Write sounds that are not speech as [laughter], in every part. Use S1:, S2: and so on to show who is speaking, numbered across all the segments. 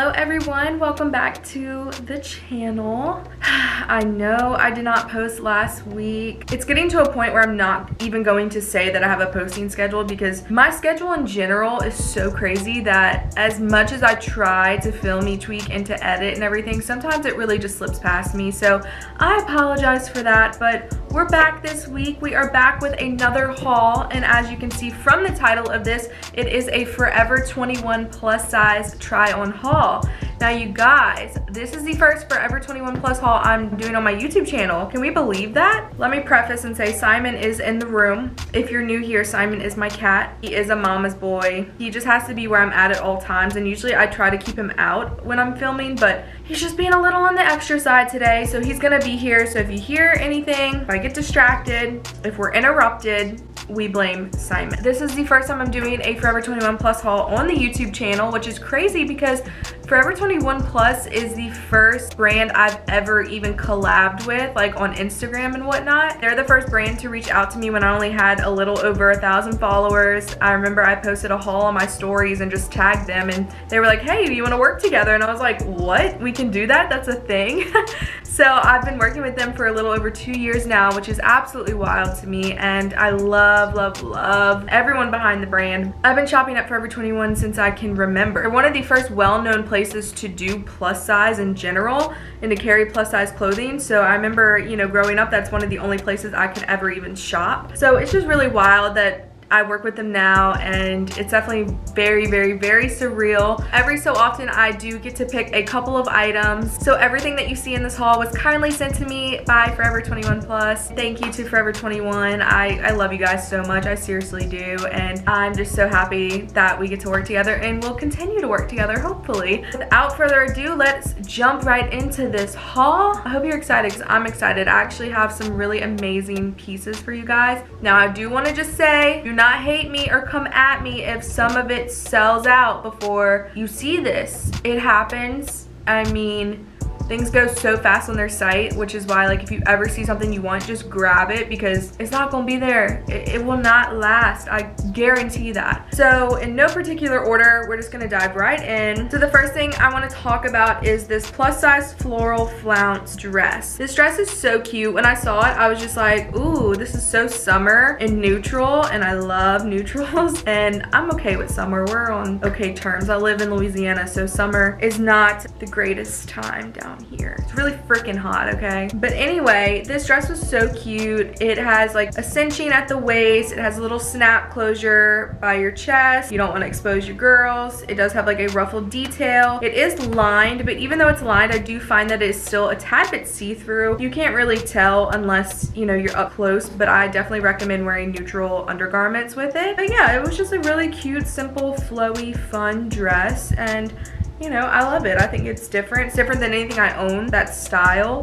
S1: Hello everyone, welcome back to the channel. [sighs] I know I did not post last week. It's getting to a point where I'm not even going to say that I have a posting schedule because my schedule in general is so crazy that as much as I try to film each week and to edit and everything, sometimes it really just slips past me. So I apologize for that, but we're back this week. We are back with another haul and as you can see from the title of this, it is a Forever 21 plus size try on haul haul. Now you guys, this is the first Forever 21 Plus haul I'm doing on my YouTube channel. Can we believe that? Let me preface and say Simon is in the room. If you're new here, Simon is my cat. He is a mama's boy. He just has to be where I'm at at all times and usually I try to keep him out when I'm filming, but he's just being a little on the extra side today, so he's gonna be here. So if you hear anything, if I get distracted, if we're interrupted, we blame Simon. This is the first time I'm doing a Forever 21 Plus haul on the YouTube channel, which is crazy because Forever 21 Plus is the first brand I've ever even collabed with, like on Instagram and whatnot. They're the first brand to reach out to me when I only had a little over a thousand followers. I remember I posted a haul on my stories and just tagged them and they were like, hey, you wanna work together? And I was like, what? We can do that? That's a thing? [laughs] so I've been working with them for a little over two years now, which is absolutely wild to me. And I love love, love, everyone behind the brand. I've been shopping at Forever 21 since I can remember. They're one of the first well-known places to do plus size in general and to carry plus size clothing. So I remember, you know, growing up, that's one of the only places I could ever even shop. So it's just really wild that I work with them now and it's definitely very, very, very surreal. Every so often I do get to pick a couple of items. So everything that you see in this haul was kindly sent to me by Forever 21 Plus. Thank you to Forever 21. I, I love you guys so much. I seriously do. And I'm just so happy that we get to work together and we'll continue to work together, hopefully. Without further ado, let's jump right into this haul. I hope you're excited because I'm excited. I actually have some really amazing pieces for you guys. Now I do want to just say, do not hate me or come at me if some of it sells out before you see this. It happens. I mean, Things go so fast on their site, which is why like if you ever see something you want, just grab it because it's not gonna be there. It, it will not last, I guarantee that. So in no particular order, we're just gonna dive right in. So the first thing I wanna talk about is this plus size floral flounce dress. This dress is so cute. When I saw it, I was just like, ooh, this is so summer and neutral and I love [laughs] neutrals and I'm okay with summer. We're on okay terms. I live in Louisiana, so summer is not the greatest time down here. It's really freaking hot, okay? But anyway, this dress was so cute. It has like a cinching at the waist. It has a little snap closure by your chest. You don't want to expose your girls. It does have like a ruffled detail. It is lined, but even though it's lined, I do find that it is still a tad bit see-through. You can't really tell unless, you know, you're up close, but I definitely recommend wearing neutral undergarments with it. But yeah, it was just a really cute, simple, flowy, fun dress. And you know, I love it. I think it's different. It's different than anything I own, that style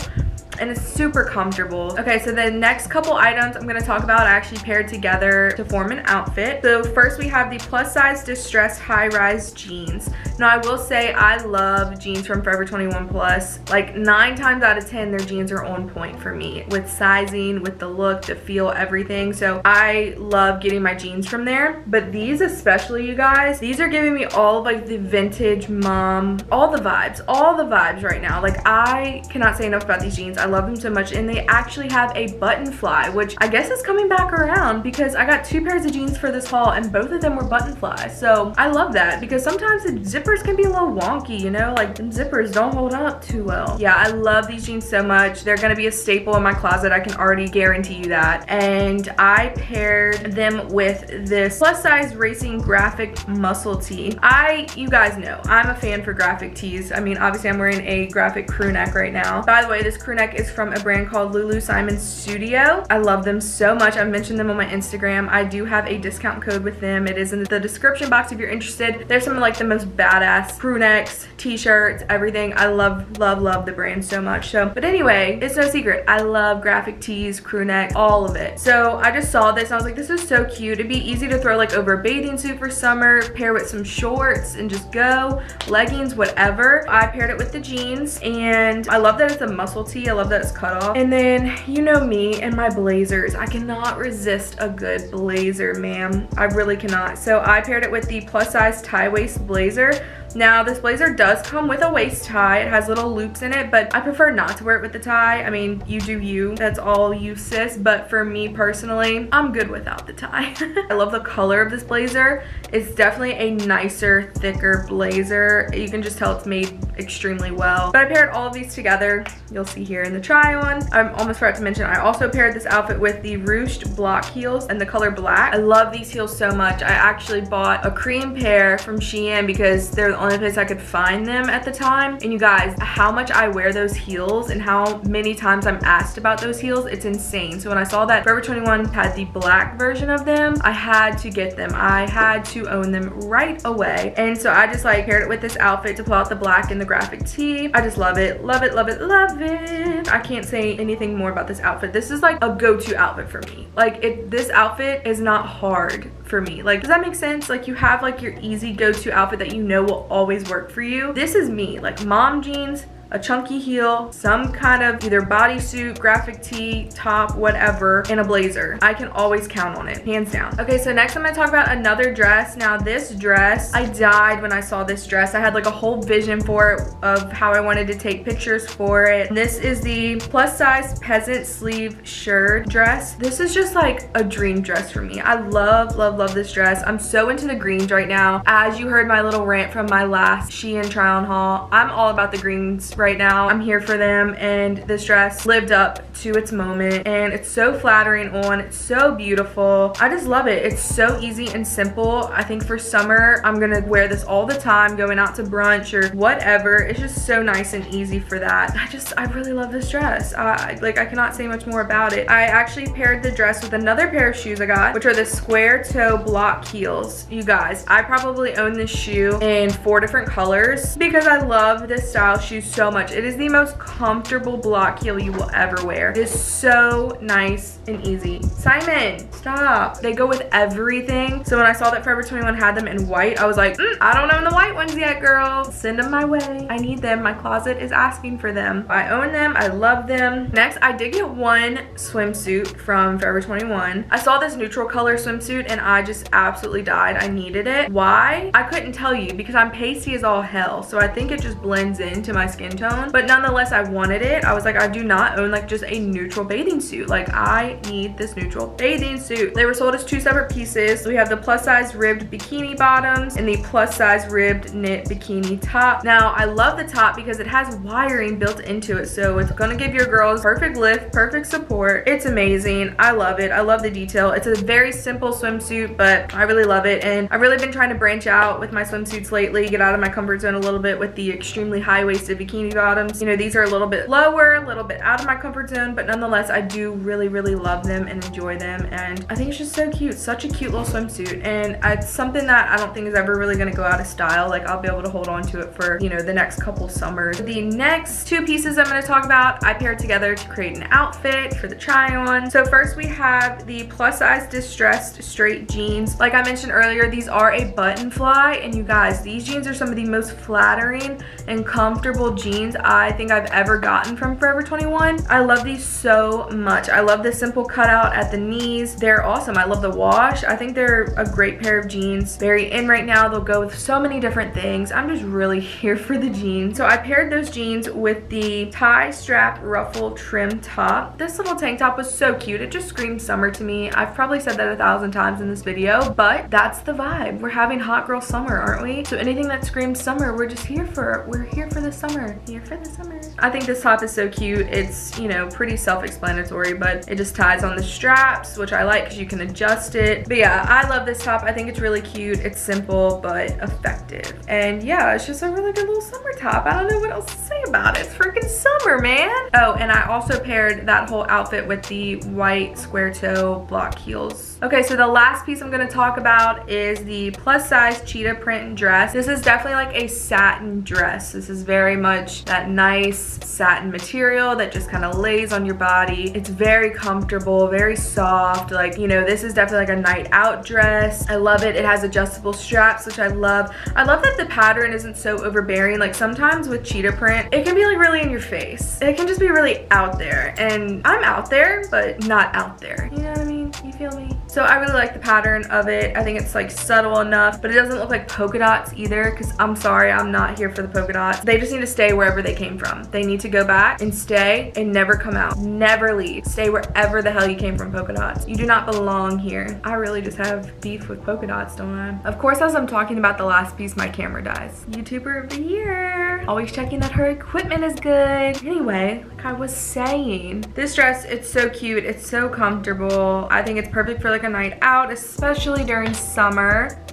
S1: and it's super comfortable. Okay, so the next couple items I'm gonna talk about I actually paired together to form an outfit. So first we have the plus size distressed high rise jeans. Now I will say I love jeans from Forever 21 Plus. Like nine times out of 10, their jeans are on point for me with sizing, with the look, the feel, everything. So I love getting my jeans from there. But these especially, you guys, these are giving me all of like the vintage mom, all the vibes, all the vibes right now. Like I cannot say enough about these jeans. I love them so much. And they actually have a button fly, which I guess is coming back around because I got two pairs of jeans for this haul and both of them were button fly. So I love that because sometimes the zippers can be a little wonky, you know? Like zippers don't hold up too well. Yeah, I love these jeans so much. They're gonna be a staple in my closet. I can already guarantee you that. And I paired them with this plus size racing graphic muscle tee. I, you guys know, I'm a fan for graphic tees. I mean, obviously I'm wearing a graphic crew neck right now. By the way, this crew neck is from a brand called Lulu Simon Studio. I love them so much. I've mentioned them on my Instagram. I do have a discount code with them. It is in the description box if you're interested. They're some of like the most badass crew necks, t-shirts, everything. I love, love, love the brand so much. So, but anyway, it's no secret. I love graphic tees, crew neck, all of it. So I just saw this and I was like, this is so cute. It'd be easy to throw like over a bathing suit for summer, pair with some shorts and just go, leggings, whatever. I paired it with the jeans and I love that it's a muscle tee. I love that it's cut off. And then you know me and my blazers. I cannot resist a good blazer, ma'am. I really cannot. So I paired it with the plus size tie waist blazer Now, this blazer does come with a waist tie. It has little loops in it, but I prefer not to wear it with the tie. I mean, you do you. That's all you, sis. But for me personally, I'm good without the tie. [laughs] I love the color of this blazer. It's definitely a nicer, thicker blazer. You can just tell it's made extremely well. But I paired all of these together. You'll see here in the try on. I almost forgot to mention, I also paired this outfit with the ruched block heels and the color black. I love these heels so much. I actually bought a cream pair from Shein because they're the only place I could find them at the time. And you guys, how much I wear those heels and how many times I'm asked about those heels, it's insane. So when I saw that Forever 21 had the black version of them, I had to get them. I had to own them right away. And so I just like paired it with this outfit to pull out the black and the graphic tee. I just love it, love it, love it, love it. I can't say anything more about this outfit. This is like a go-to outfit for me. Like it, this outfit is not hard for me. Like, does that make sense? Like you have like your easy go-to outfit that you know will always work for you. This is me, like mom jeans, a chunky heel, some kind of either bodysuit, graphic tee, top, whatever, and a blazer. I can always count on it, hands down. Okay, so next I'm gonna talk about another dress. Now this dress, I died when I saw this dress. I had like a whole vision for it of how I wanted to take pictures for it. This is the plus size peasant sleeve shirred dress. This is just like a dream dress for me. I love, love, love this dress. I'm so into the greens right now. As you heard my little rant from my last Shein try on haul, I'm all about the greens right now. I'm here for them and this dress lived up to its moment and it's so flattering on. It's so beautiful. I just love it. It's so easy and simple. I think for summer, I'm gonna wear this all the time, going out to brunch or whatever. It's just so nice and easy for that. I just, I really love this dress. Uh, like I cannot say much more about it. I actually paired the dress with another pair of shoes I got, which are the square toe block heels. You guys, I probably own this shoe in four different colors because I love this style shoe so much. It is the most comfortable block heel you will ever wear. It is so nice and easy. Simon, stop. They go with everything. So when I saw that Forever 21 had them in white, I was like, mm, I don't own the white ones yet, girl. Send them my way. I need them. My closet is asking for them. I own them. I love them. Next, I did get one swimsuit from Forever 21. I saw this neutral color swimsuit and I just absolutely died. I needed it. Why? I couldn't tell you because I'm pasty as all hell. So I think it just blends into my skin tone. But nonetheless, I wanted it. I was like, I do not own like just a neutral bathing suit. Like I need this neutral bathing suit. They were sold as two separate pieces. So we have the plus size ribbed bikini bottoms and the plus size ribbed knit bikini top. Now, I love the top because it has wiring built into it. So it's gonna give your girls perfect lift, perfect support. It's amazing. I love it. I love the detail. It's a very simple swimsuit, but I really love it. And I've really been trying to branch out with my swimsuits lately, get out of my comfort zone a little bit with the extremely high-waisted bikini bottoms. You know, these are a little bit lower, a little bit out of my comfort zone, but nonetheless, I do really, really love them and enjoy them. And I think it's just so cute. Such a cute little swimsuit. And it's something that I don't think is ever really gonna go out of style. Like I'll be able to hold on to it for, you know, the next couple summers. The next two pieces I'm gonna talk about, I paired together to create an outfit for the try on. So first we have the plus size distressed straight jeans. Like I mentioned earlier, these are a button fly. And you guys, these jeans are some of the most flattering and comfortable jeans I think I've ever gotten from Forever 21. I love these so much. I love the simple cutout at the knees. They're awesome. I love the wash. I think they're a great pair of jeans. Very in right now. They'll go with so many different things. I'm just really [laughs] here for the jeans. So I paired those jeans with the tie strap ruffle trim top. This little tank top was so cute. It just screamed summer to me. I've probably said that a thousand times in this video, but that's the vibe. We're having hot girl summer, aren't we? So anything that screams summer, we're just here for. We're here for the summer. Here for the summer. I think this top is so cute. It's, you know, pretty self-explanatory, but it just ties on the straps, which I like because you can adjust it. But yeah, I love this top. I think it's really cute. It's simple, but effective. And yeah, it's just a really good little summer top. I don't know what else to say about it. It's freaking summer, man. Oh, and I also paired that whole outfit with the white square toe block heels. Okay, so the last piece I'm gonna talk about is the plus size cheetah print dress. This is definitely like a satin dress. This is very much that nice satin material that just kind of lays on your body. It's very comfortable, very soft. Like, you know, this is definitely like a night out dress. I love it. It has adjustable straps, which I love. I love that the pattern isn't so overbearing. Like sometimes with cheetah print, it can be like really in your face. It can just be really out there. And I'm out there, but not out there. You know what I mean? You feel me? So I really like the pattern of it. I think it's like subtle enough, but it doesn't look like polka dots either because I'm sorry, I'm not here for the polka dots. They just need to stay wherever they came from. They need to go back and stay and never come out. Never leave. Stay wherever the hell you came from, polka dots. You do not belong here. I really just have beef with polka dots, don't I? Of course, as I'm talking about the last piece, my camera dies. YouTuber of the year. Always checking that her equipment is good. Anyway, like I was saying, this dress, it's so cute. It's so comfortable. Think it's perfect for like a night out, especially during summer.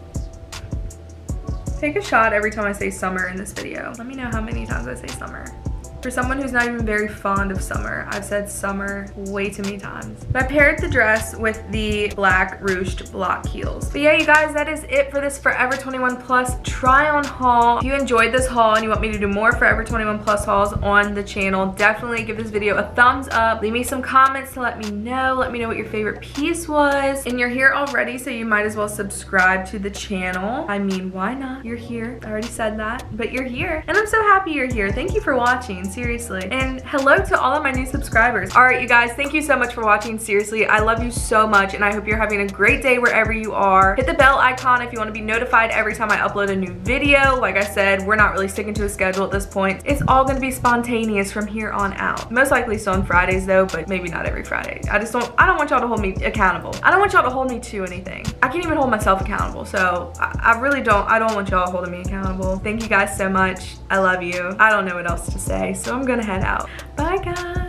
S1: Take a shot every time I say summer in this video. Let me know how many times I say summer. For someone who's not even very fond of summer, I've said summer way too many times. But I paired the dress with the black ruched block heels. But yeah, you guys, that is it for this Forever 21 Plus try on haul. If you enjoyed this haul and you want me to do more Forever 21 Plus hauls on the channel, definitely give this video a thumbs up. Leave me some comments to let me know. Let me know what your favorite piece was. And you're here already, so you might as well subscribe to the channel. I mean, why not? You're here. I already said that, but you're here. And I'm so happy you're here. Thank you for watching seriously. And hello to all of my new subscribers. All right, you guys, thank you so much for watching. Seriously, I love you so much and I hope you're having a great day wherever you are. Hit the bell icon if you want to be notified every time I upload a new video. Like I said, we're not really sticking to a schedule at this point. It's all going to be spontaneous from here on out. Most likely still on Fridays though, but maybe not every Friday. I just don't, I don't want y'all to hold me accountable. I don't want y'all to hold me to anything. I can't even hold myself accountable. So I, I really don't, I don't want y'all holding me accountable. Thank you guys so much. I love you. I don't know what else to say so I'm gonna head out. Bye guys.